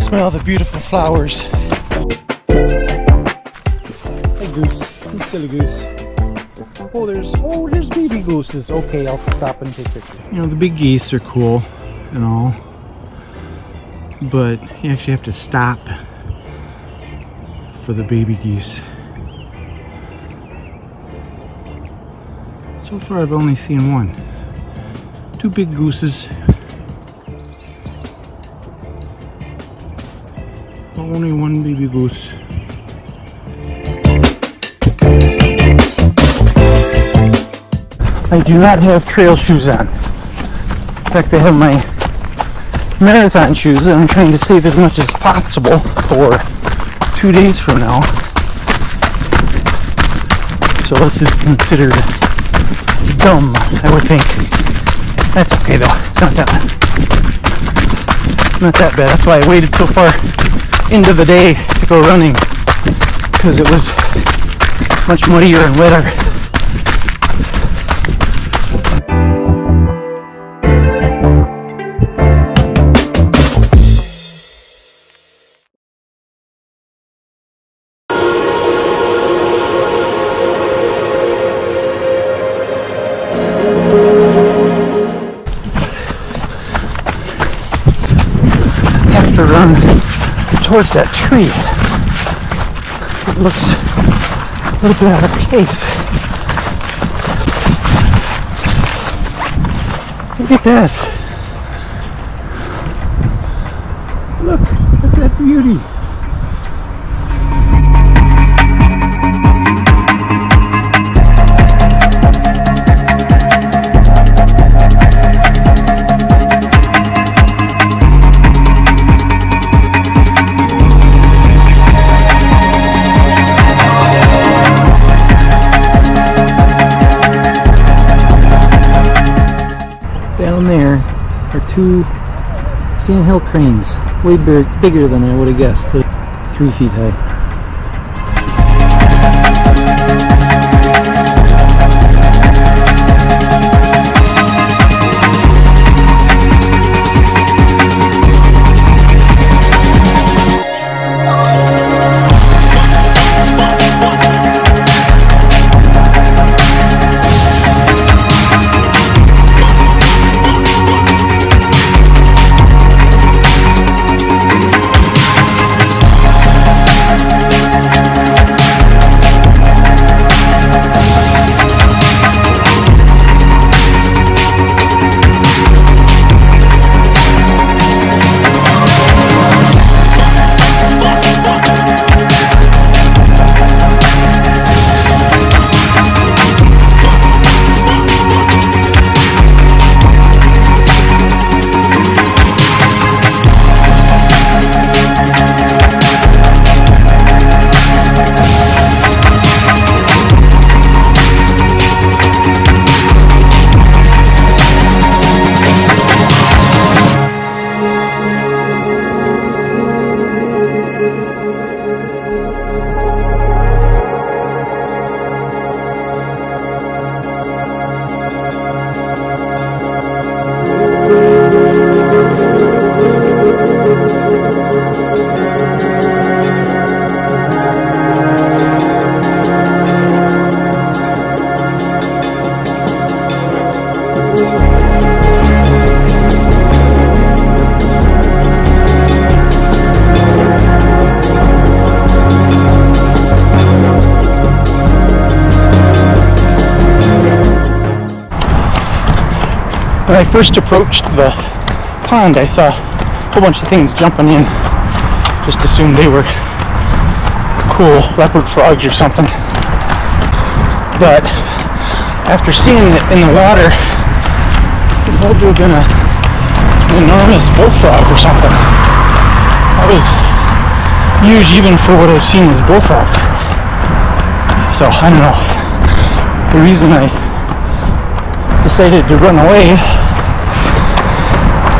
Smell the beautiful flowers. Hey goose, you silly goose. Oh, there's oh, there's baby gooses. Okay, I'll stop and take pictures. You know the big geese are cool and all, but you actually have to stop for the baby geese. So far, I've only seen one. Two big gooses Only one baby goose. I do not have trail shoes on. In fact, I have my marathon shoes that I'm trying to save as much as possible for two days from now. So this is considered dumb, I would think. That's okay though, it's not that not that bad. That's why I waited so far into the day to go running because it was much muddier and wetter. Towards that tree. It looks a little bit out of place. Look at that. Two sandhill cranes, way bigger than I would have guessed. Three feet high. When I first approached the pond, I saw a whole bunch of things jumping in. Just assumed they were cool leopard frogs or something. But after seeing it in the water, it had to have been a, an enormous bullfrog or something. That was huge even for what I've seen as bullfrogs. So I don't know. The reason I decided to run away.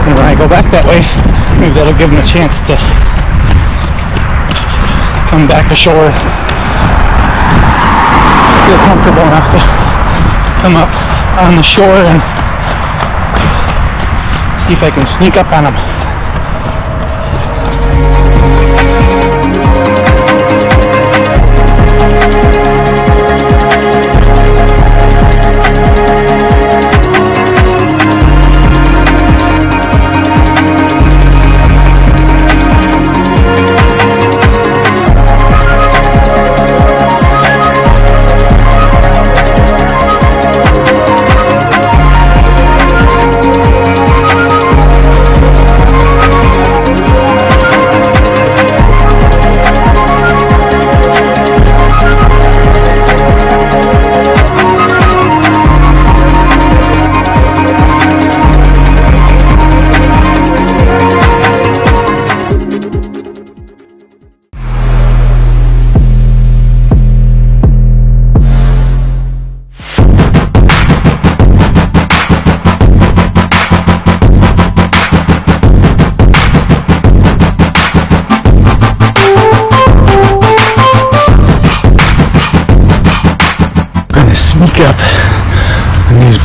And when I go back that way, maybe that'll give them a chance to come back ashore, feel comfortable enough to come up on the shore and see if I can sneak up on them.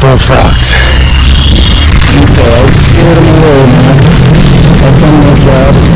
On these bullfrogs. Get them away, man. I've done my job.